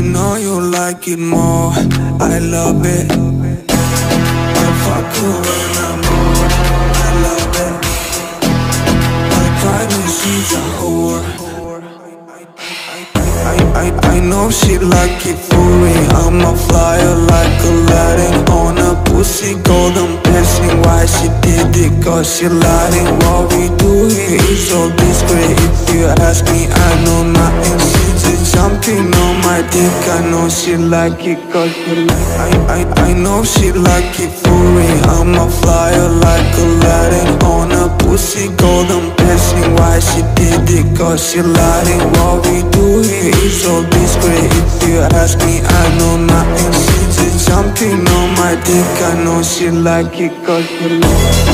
I know you like it more. I love it. If I you when I'm bored. I love it. When she's a whore. I, I, I know she like it for me I'm a flyer like Aladdin On a pussy golden blessing Why she did it cause she lied What we do here my dick I know she like it cause she like I, I, I know she like it for me. I'm a flyer like Aladdin On a pussy golden blessing Why she did it cause she lied? What we do here is so discreet. If you ask me I know nothing. She just jumping on my dick I know she like it cause she like